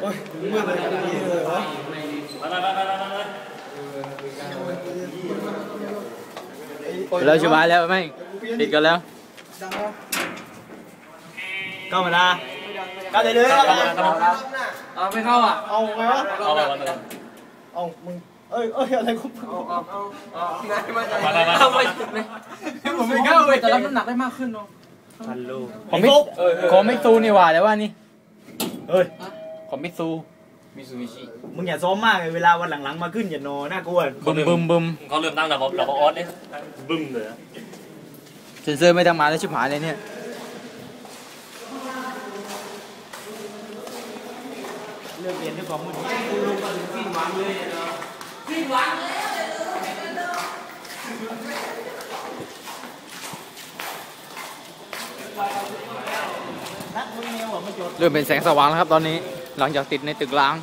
โอ้ยเมืดเลยนี่เลยวะไปไปไปไปไปไปแล้วชิบายแล้วไหม่ติดกันแล้วเข้ามาละเข้าเลยเลยเข้ามาเอาไม่เข้าอะเอาไงวะเอาไปไปเอามึงเอ้ยเอ้ยอะไรของมึงไปไหนเอาไปผมไม่เข้าเลยแต่รับน้ำหนักได้มากขึ้นเนาะพันลูกของมิของมิซูนี่หว่าแต่ว่านี่เฮ้ย ของมิซูมิซูบิชิมึงอย่าซ้อมมากเลยเวลาวันหลังๆมาขึ้นอย่าโนน่ากลัวบึมบึมบึมเขาเริ่มตั้งระบบระบบออสเนี่ยบึ้มเลยเซนเซอร์ไม่ทำงานแล้วชิบหายเลยเนี่ยเลิกเรียนด้วยความมืดนักมึงเนี่ยว่ามันจดเริ่มเป็นแสงสว่างแล้วครับตอนนี้ ឡើងចុះទីនេះទឹកឡើង